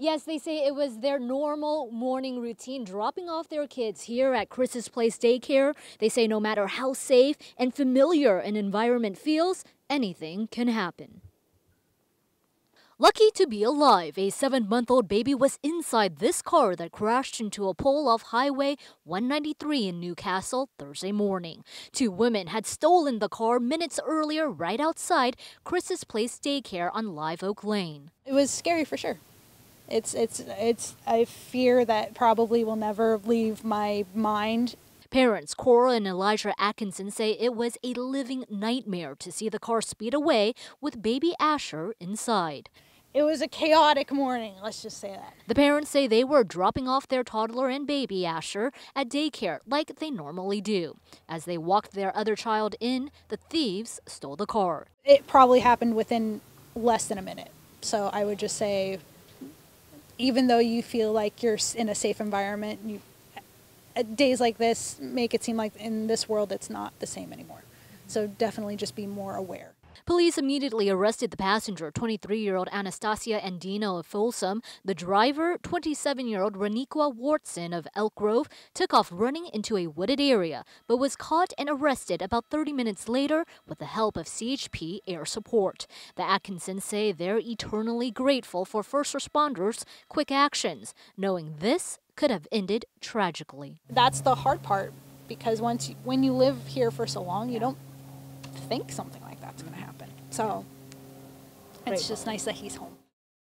Yes, they say it was their normal morning routine dropping off their kids here at Chris's Place Daycare. They say no matter how safe and familiar an environment feels, anything can happen. Lucky to be alive, a seven month old baby was inside this car that crashed into a pole off Highway 193 in Newcastle Thursday morning. Two women had stolen the car minutes earlier right outside Chris's Place Daycare on Live Oak Lane. It was scary for sure. It's it's it's a fear that probably will never leave my mind. Parents Korrall and Elijah Atkinson say it was a living nightmare to see the car speed away with baby Asher inside. It was a chaotic morning, let's just say that. The parents say they were dropping off their toddler and baby Asher at daycare like they normally do. As they walked their other child in, the thieves stole the car. It probably happened within less than a minute. So I would just say even though you feel like you're in a safe environment, you, uh, days like this make it seem like in this world it's not the same anymore. So definitely just be more aware. Police immediately arrested the passenger, 23-year-old Anastasia Andino of Folsom. The driver, 27-year-old Raniqua Watson of Elk Grove, took off running into a wooded area, but was caught and arrested about 30 minutes later with the help of CHP air support. The Atkinsons say they're eternally grateful for first responders' quick actions, knowing this could have ended tragically. That's the hard part because once you, when you live here for so long, you don't think something like that's going to happen. So it's just nice that he's home.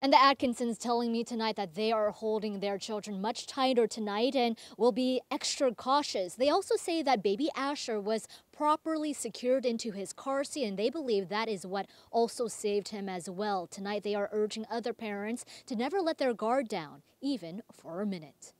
And the Atkinsons telling me tonight that they are holding their children much tighter tonight and will be extra cautious. They also say that baby Asher was properly secured into his car seat and they believe that is what also saved him as well. Tonight they are urging other parents to never let their guard down, even for a minute.